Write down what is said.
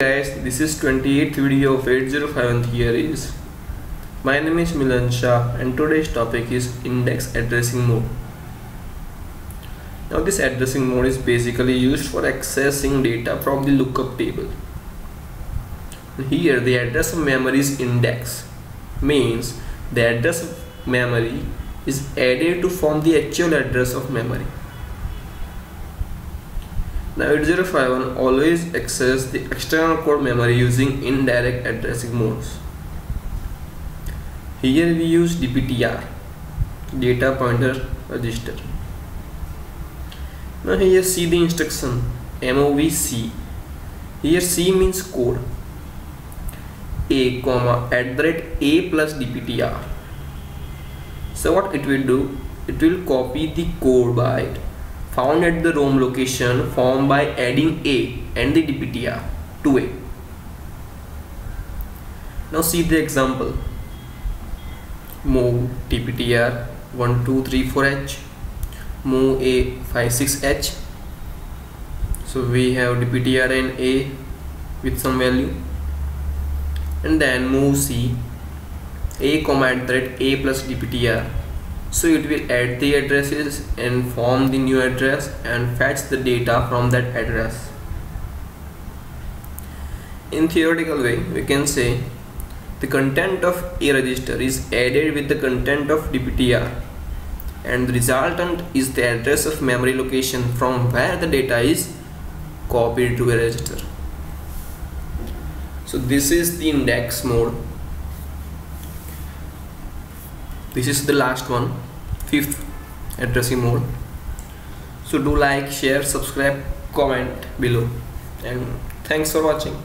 guys this is 28th video of 8051 theories. My name is Milan Shah and today's topic is index addressing mode. Now this addressing mode is basically used for accessing data from the lookup table. Here the address of memory is index means the address of memory is added to form the actual address of memory now 8051 always access the external code memory using indirect addressing modes. Here we use DPTR, data pointer register. Now here see the instruction MOVC. Here C means code. A comma the rate A plus DPTR. So what it will do? It will copy the code byte found at the ROM location formed by adding A and the DPTR to A. Now see the example. Move DPTR 1234H, move A 56H. So we have DPTR and A with some value and then move C A comma at that A plus DPTR so it will add the addresses and form the new address and fetch the data from that address. In theoretical way we can say the content of a register is added with the content of DPTR and the resultant is the address of memory location from where the data is copied to a register. So this is the index mode this is the last one fifth addressing mode. So do like share subscribe comment below. And thanks for watching